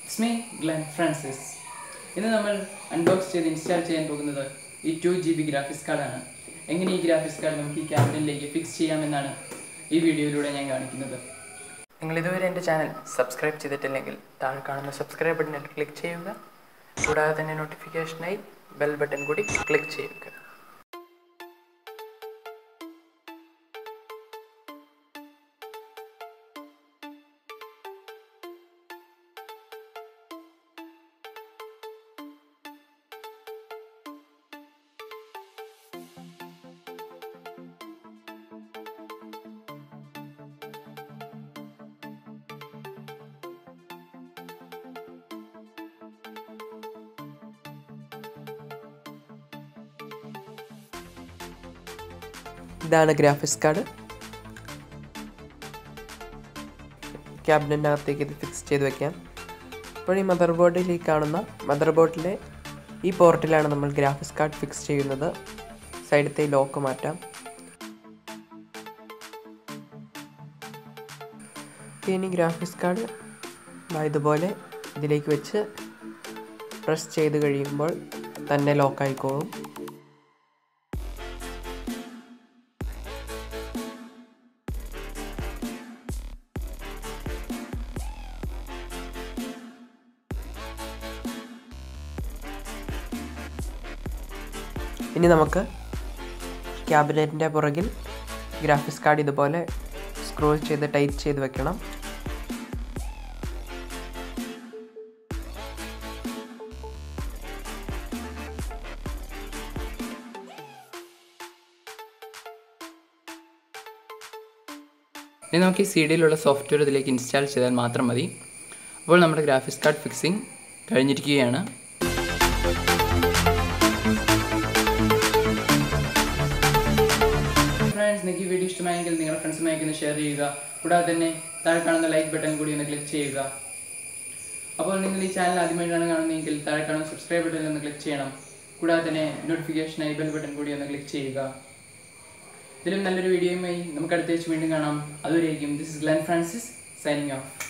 It's me Glen Francis ഇന്ന് നമ്മൾ unbox ചെയ്ത് ഇൻസ്റ്റാൾ ചെയ്യാൻ പോകുന്നത് ഈ ടു ജി ബി ഗ്രാഫിക്സ് കാർഡാണ് എങ്ങനെ ഈ ഗ്രാഫിക്സ് കാർഡ് നമുക്ക് ഈ ക്യാബിനിലേക്ക് ഫിക്സ് ചെയ്യാമെന്നാണ് ഈ വീഡിയോയിലൂടെ ഞാൻ കാണിക്കുന്നത്. നിങ്ങൾ ഇതുവരെ എന്റെ ചാനൽ സബ്സ്ക്രൈബ് ചെയ്തിട്ടില്ലെങ്കിൽ താഴെ കാണുന്ന സബ്സ്ക്രൈബ് ബട്ടണിൽ ക്ലിക്ക് ചെയ്യുക. കൂടാതെ തന്നെ നോട്ടിഫിക്കേഷനായി ബെൽ ബട്ടൺ കൂടി ക്ലിക്ക് ചെയ്യുക. ഇതാണ് ഗ്രാഫിക്സ് കാർഡ്. ക്യാബിനറ്റിനകത്തേക്ക് ഇത് ഫിക്സ് ചെയ്ത് വെക്കാം. അപ്പോൾ ഈ മദർ ബോർഡിൽ ഈ കാണുന്ന മദർ ബോർഡിലെ ഈ പോർട്ടിലാണ് നമ്മൾ ഗ്രാഫിക്സ് കാർഡ് ഫിക്സ് ചെയ്യുന്നത്. സൈഡത്തെ ലോക്ക് മാറ്റാം. ഇനി ഗ്രാഫിക്സ് കാർഡ് ഇതുപോലെ ഇതിലേക്ക് വെച്ച് പ്രസ് ചെയ്ത് കഴിയുമ്പോൾ തന്നെ ലോക്കായിക്കോളും ഇനി നമുക്ക് ക്യാബിനറ്റിന്റെ പുറകിൽ ഗ്രാഫിക്സ് കാർഡ് ഇതുപോലെ സ്ക്രോൾ ചെയ്ത് ടൈറ്റ് ചെയ്ത് വെക്കണം. ഇനി നമുക്ക് ഈ സി ഡിയിലുള്ള സോഫ്റ്റ്വെയർ ഇതിലേക്ക് ഇൻസ്റ്റാൾ ചെയ്താൽ മാത്രം മതി. അപ്പോൾ നമ്മുടെ ഗ്രാഫിക്സ് കാർഡ് ഫിക്സിംഗ് കഴിഞ്ഞിരിക്കുകയാണ്. നിങ്ങൾക്ക് ഈ വീഡിയോ ഇഷ്ടമായെങ്കിൽ നിങ്ങളുടെ ഫ്രണ്ട്സുമായി ഒന്ന് ഷെയർ ചെയ്യുക. കൂടാതെ തന്നെ താഴെ കാണുന്ന ലൈക്ക് ബട്ടൺ കൂടി ഒന്ന് ക്ലിക്ക് ചെയ്യുക. അപ്പോൾ നിങ്ങൾ ഈ ചാനൽ ആദ്യമായിട്ടാണ് കാണുന്നതെങ്കിൽ താഴെ കാണുന്ന സബ്സ്ക്രൈബ് ബട്ടൺ ഒന്ന് ക്ലിക്ക് ചെയ്യണം. കൂടാതെ തന്നെ നോട്ടിഫിക്കേഷൻ ബെൽ ബട്ടൺ കൂടി ഒന്ന് ക്ലിക്ക് ചെയ്യുക. ഇതിലും നല്ലൊരു വീഡിയോയുമായി നമുക്ക് അടുത്ത വീണ്ടും കാണാം. അതുവരെയായിരിക്കും this is Glen Francis signing off